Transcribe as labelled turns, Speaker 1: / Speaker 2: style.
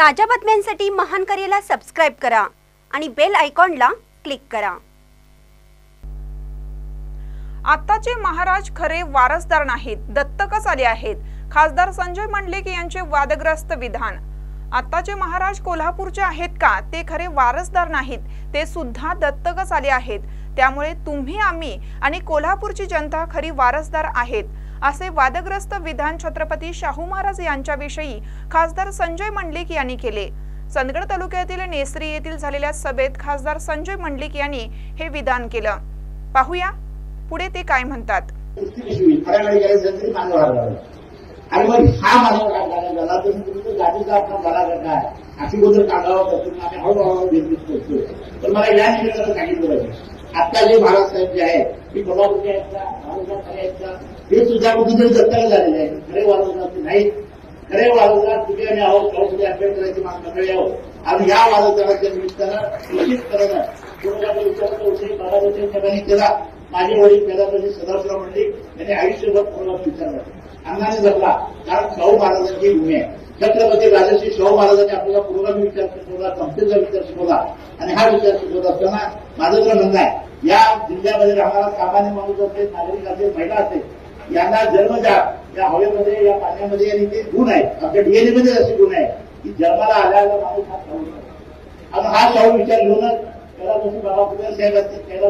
Speaker 1: ताज्या बातम्यांसाठी महान करेला सबस्क्राईब करा आणि बेल आयकॉनला क्लिक करा.
Speaker 2: आत्ताचे महाराज खरे वारसदार नाहीत दत्तकच आले आहेत. खासदार संजय मंडलिक यांचे वादग्रस्त विधान. आत्ताचे महाराज कोल्हापूरचे आहेत का? ते खरे वारसदार नाहीत. ते सुद्धा दत्तकच आले आहेत. त्यामुळे तुम्ही आम्ही आणि कोल्हापूरची जनता खरी वारसदार आहेत. असे वादग्रस्त विधान छत्रपती शाहू महाराज यांच्याविषयी खासदार संजय मंडलिक यांनी केले. चंदगड तालुक्यातील नेसरी येथील झालेल्या सभेत खासदार संजय मंडलिक यांनी हे विधान केलं. पाहूया पुढे ते काय म्हणतात.
Speaker 3: फळाकडे आणि मग हा माझा लागला झाला तर मग गाडीचा आपला बरा करता अशी गोष्ट काढावं तर आम्ही हळूहळू निर्मित करतो तर मला या निमित्तानं सांगितलं पाहिजे. आता जे महाराज साहेब जे आहेत मी कोल्हापूरचे आहेत का महाराजात खरे आहेत हे सुद्धा कुठेतरी दत्तक झालेलं आहे. खरे वारसदार नाही खरे वारसदार तुम्ही आम्ही आहोत? शाहूफुले आंबेडकरांची माग सगळे आहोत आणि या वारसदाराच्या निमित्तानं निश्चित करणं. कोणाला विचारतो होते बाबा होते सगळ्यांनी केला. माझे वडील पेदापती सदाशिवराव म्हणले त्यांनी आयुष्यभर कोणाला विचारलं? अंगाने जपला. कारण भाऊ महाराजांची भूमी आहे. छत्रपती राजश्री शाहू महाराजांनी आपल्याला पुरोगामी विचार शिकवला संस्थेचा विचार शिकवला आणि हा विचार शिकवत असताना माझं तर म्हणणं आहे या जिल्ह्यामध्ये राहणारा सामान्य माणूस असेल नागरिक असेल महिला असेल यांना जन्मजात या हवेमध्ये या पाण्यामध्ये आणि ते गुण आहेत. आपल्या डीएनए मध्ये असे गुण आहे की जन्माला आल्याला माणूस हा शाहू आणि हा शाहू विचार घेऊनच त्याला जशी बाबा फुले साहेब असतील त्याला